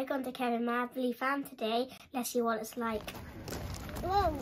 We're going to Cefn Mably Farm today. Let's see what it's like. Whoa.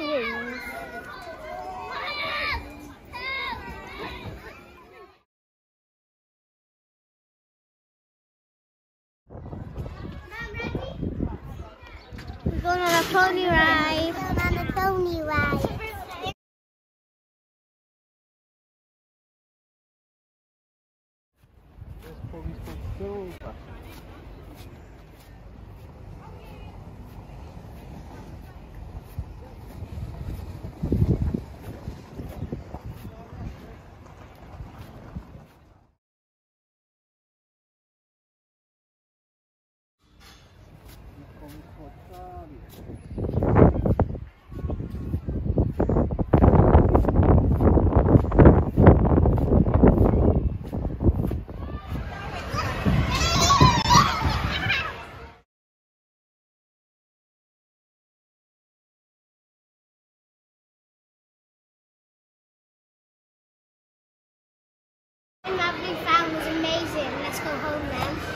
Swings. We're going on a pony ride. We're on a pony ride. Lovely farm was amazing. Let's go home then.